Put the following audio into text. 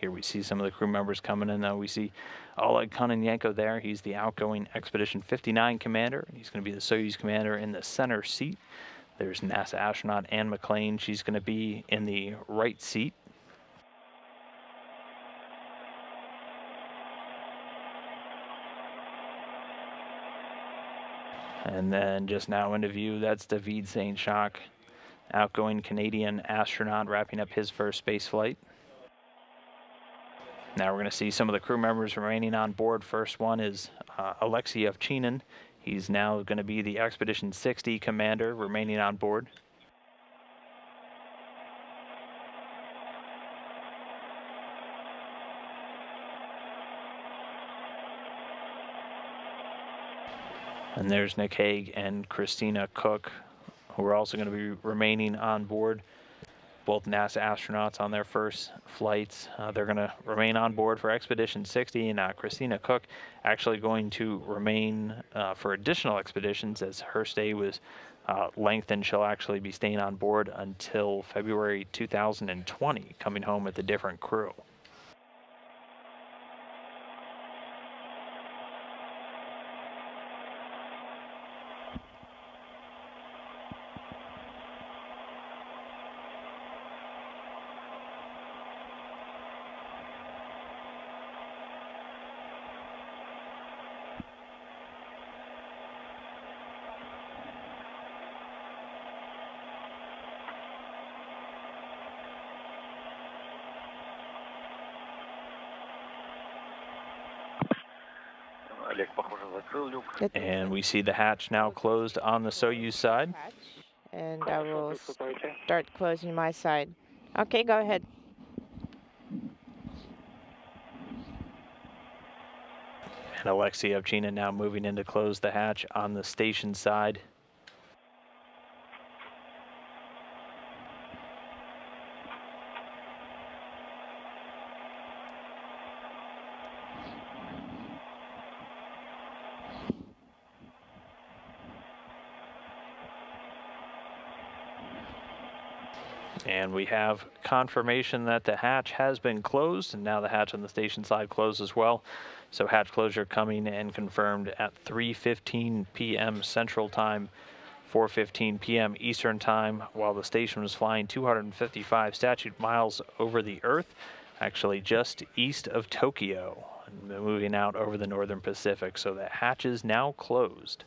Here we see some of the crew members coming in. Now we see Oleg Kononenko there. He's the outgoing Expedition 59 commander. He's going to be the Soyuz commander in the center seat. There's NASA astronaut Anne McClain. She's going to be in the right seat. And then just now into view, that's David Saint-Jacques, outgoing Canadian astronaut wrapping up his first space flight. Now we're going to see some of the crew members remaining on board. First one is uh, Alexei Ovchinin. He's now going to be the Expedition 60 commander remaining on board. And there's Nick Hague and Christina Koch, who are also going to be remaining on board. Both NASA astronauts on their first flights. Uh, they're going to remain on board for Expedition 60, and uh, Christina Koch actually going to remain uh, for additional expeditions as her stay was uh, lengthened. She'll actually be staying on board until February 2020, coming home with a different crew. And we see the hatch now closed on the Soyuz side. And I will start closing my side. Okay, go ahead. And Alexei Ovchinin now moving in to close the hatch on the station side. And we have confirmation that the hatch has been closed, and now the hatch on the station side closed as well. So hatch closure coming and confirmed at 3.15 p.m. Central Time, 4.15 p.m. Eastern Time, while the station was flying 255 statute miles over the Earth, actually just east of Tokyo, moving out over the Northern Pacific. So that hatch is now closed.